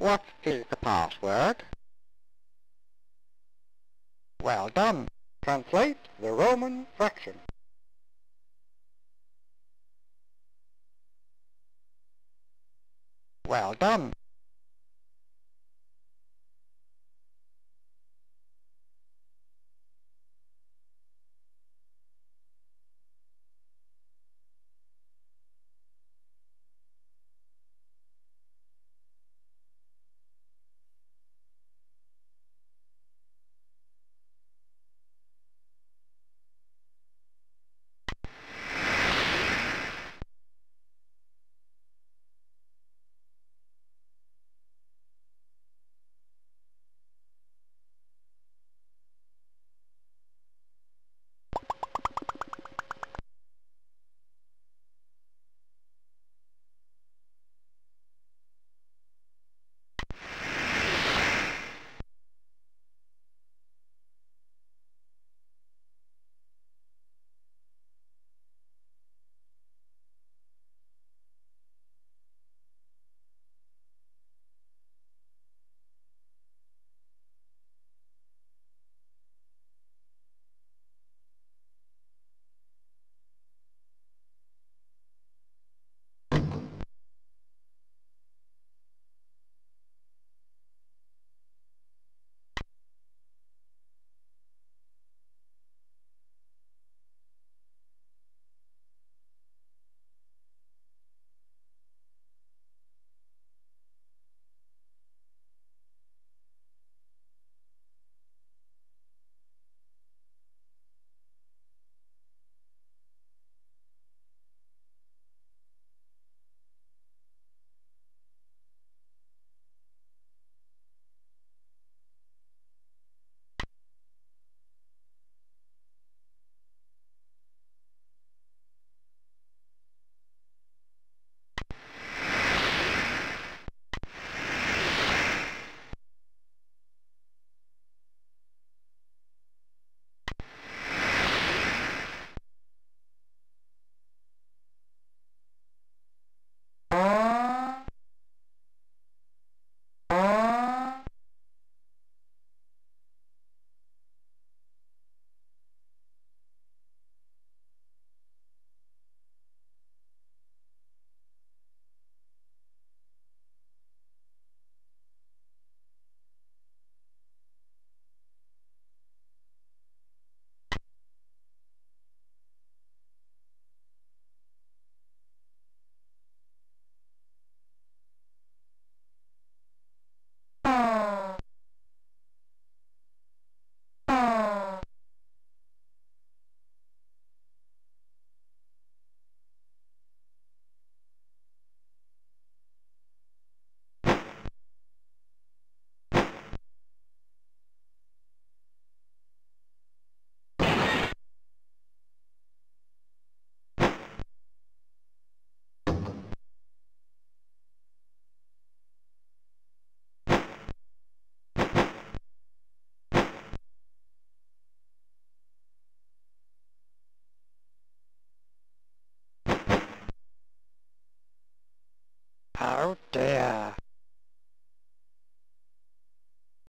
What is the password? Well done. Translate the Roman fraction. Well done.